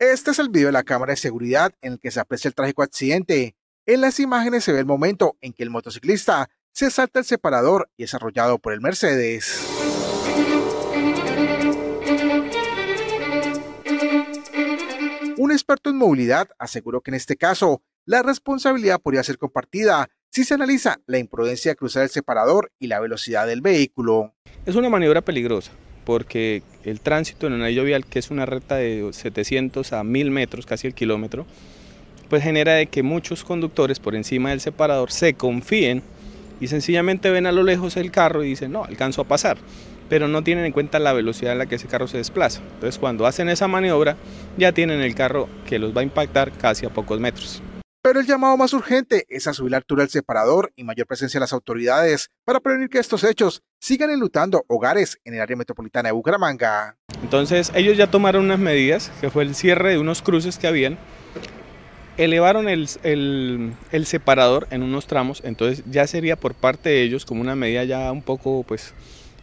Este es el video de la cámara de seguridad en el que se aprecia el trágico accidente. En las imágenes se ve el momento en que el motociclista se salta el separador y es arrollado por el Mercedes. Un experto en movilidad aseguró que en este caso la responsabilidad podría ser compartida si se analiza la imprudencia de cruzar el separador y la velocidad del vehículo. Es una maniobra peligrosa porque el tránsito en un anillo vial, que es una recta de 700 a 1000 metros, casi el kilómetro, pues genera de que muchos conductores por encima del separador se confíen y sencillamente ven a lo lejos el carro y dicen, no, alcanzo a pasar, pero no tienen en cuenta la velocidad a la que ese carro se desplaza. Entonces cuando hacen esa maniobra ya tienen el carro que los va a impactar casi a pocos metros. Pero el llamado más urgente es a subir la altura del separador y mayor presencia de las autoridades para prevenir que estos hechos sigan enlutando hogares en el área metropolitana de Bucaramanga. Entonces ellos ya tomaron unas medidas, que fue el cierre de unos cruces que habían, elevaron el, el, separador en unos tramos, entonces ya sería por parte de ellos como una medida ya un poco pues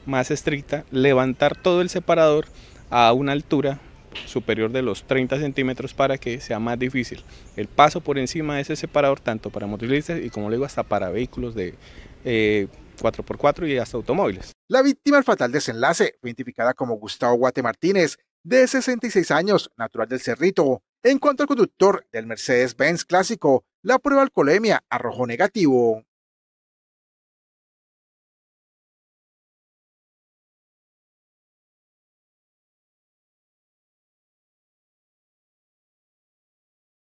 más estricta, levantar todo el separador a una altura superior de los 30 centímetros para que sea más difícil el paso por encima de ese separador, tanto para motociclistas y como le digo, hasta para vehículos de 4x4 eh, y hasta automóviles. La víctima del fatal desenlace fue identificada como Gustavo Guate Martínez, de 66 años, natural del Cerrito. En cuanto al conductor del Mercedes-Benz clásico, la prueba alcoholemia arrojó negativo.